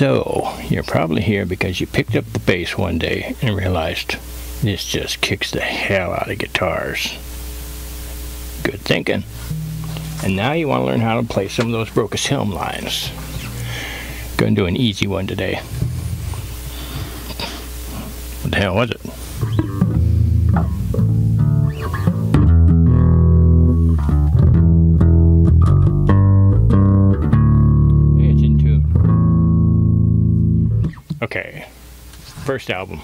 So, you're probably here because you picked up the bass one day and realized this just kicks the hell out of guitars. Good thinking. And now you want to learn how to play some of those Brocas Helm lines. Gonna do an easy one today. What the hell was it? First album.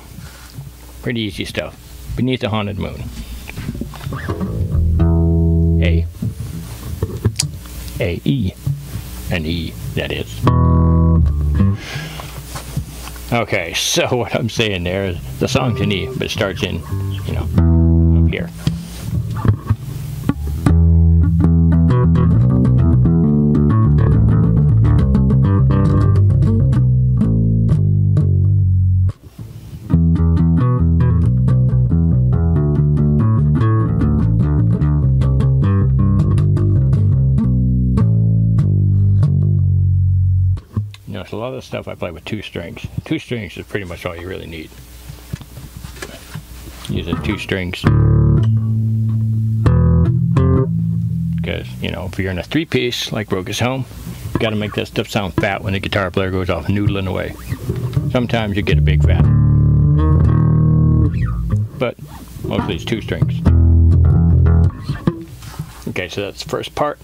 Pretty easy stuff. Beneath the Haunted Moon. A. A, E. And E, that is. Okay, so what I'm saying there is the song's in E, but it starts in, you know, up here. A lot of stuff I play with two strings. Two strings is pretty much all you really need. Using two strings. Because, you know, if you're in a three piece like Brocas Helm, you gotta make that stuff sound fat when the guitar player goes off noodling away. Sometimes you get a big fat. But mostly it's two strings. Okay, so that's the first part.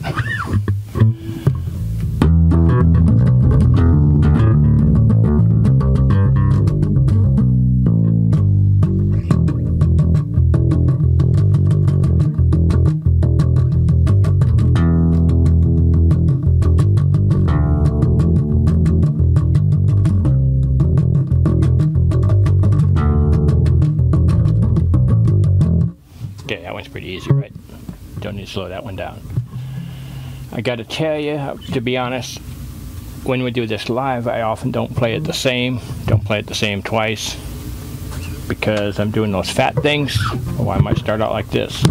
That one's pretty easy, right? Don't need to slow that one down. I gotta tell you, to be honest, when we do this live, I often don't play it the same. Don't play it the same twice because I'm doing those fat things. Or I might start out like this.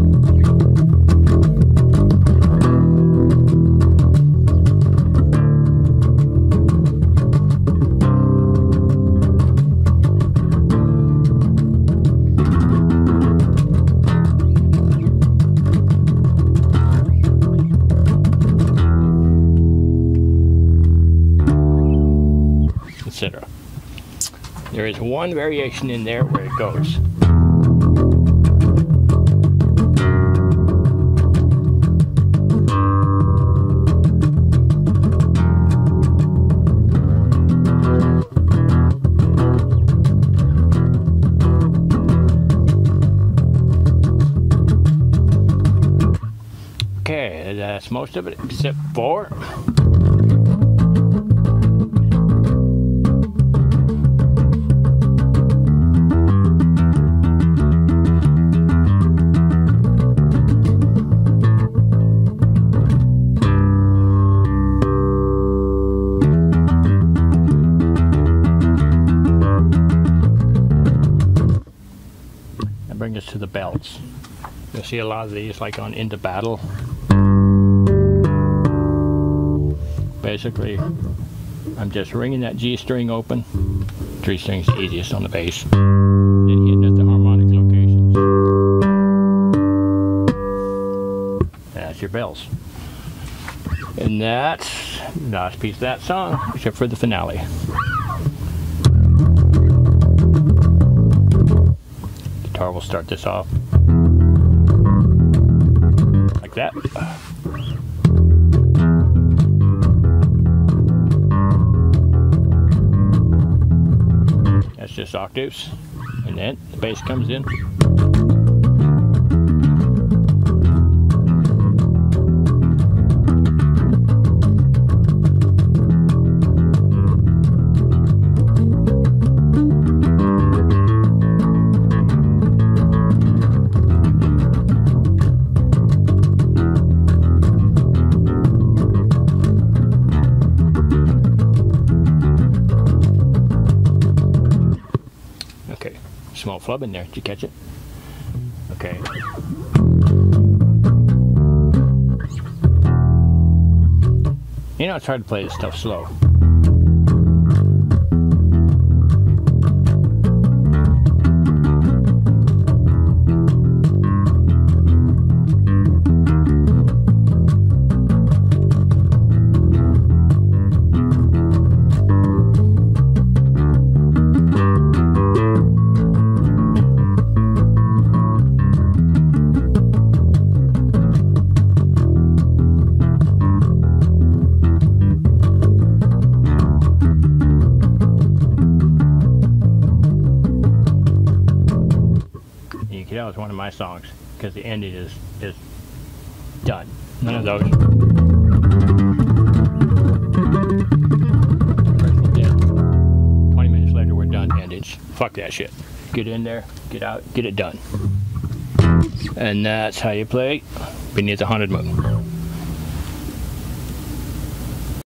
There is one variation in there where it goes. Okay, that's most of it except for That brings us to the belts. You'll see a lot of these like on Into Battle. Basically, I'm just ringing that G string open. Three strings easiest on the bass. Then hitting at the harmonic locations. That's your bells. And that's the last piece of that song, except for the finale. Will start this off like that. That's just octaves. And then the bass comes in. Flub in there. Did you catch it? Okay. You know, it's hard to play this stuff slow. Songs because the ending is is done. None of those. Twenty minutes later, we're done. Endings. Fuck that shit. Get in there, get out, get it done. And that's how you play Beneath the Haunted Moon.